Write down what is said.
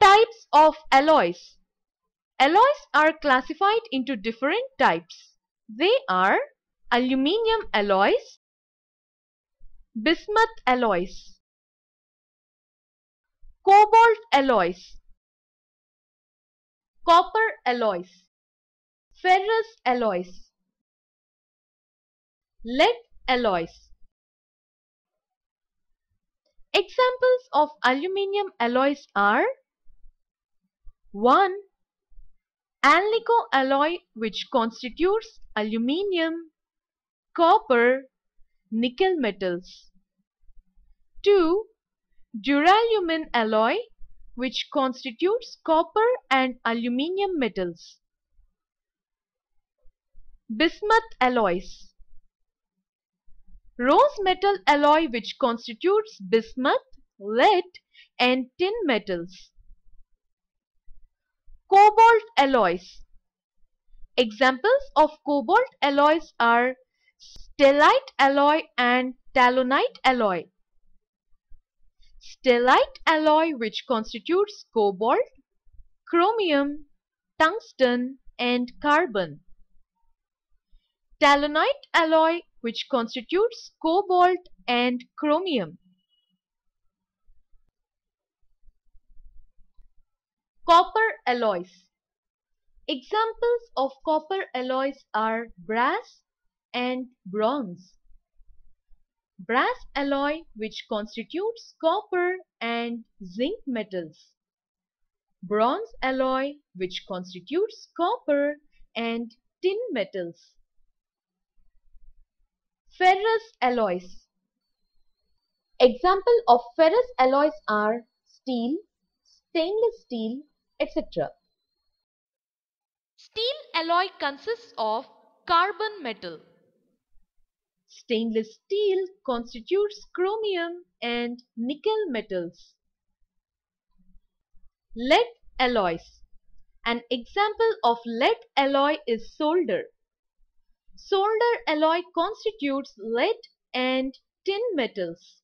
Types of alloys. Alloys are classified into different types. They are aluminium alloys, bismuth alloys, cobalt alloys, copper alloys, ferrous alloys, lead alloys. Examples of aluminium alloys are 1. Alnico alloy which constitutes aluminium, copper, nickel metals. 2. Duralumin alloy which constitutes copper and aluminium metals. Bismuth alloys Rose metal alloy which constitutes bismuth, lead and tin metals. Cobalt alloys Examples of cobalt alloys are stellite alloy and talonite alloy. Stellite alloy which constitutes cobalt, chromium, tungsten and carbon. Talonite alloy which constitutes cobalt and chromium. Copper alloys Examples of copper alloys are brass and bronze. Brass alloy which constitutes copper and zinc metals. Bronze alloy which constitutes copper and tin metals. Ferrous alloys Example of ferrous alloys are steel, stainless steel, etc. Steel alloy consists of carbon metal. Stainless steel constitutes chromium and nickel metals. Lead alloys. An example of lead alloy is solder. Solder alloy constitutes lead and tin metals.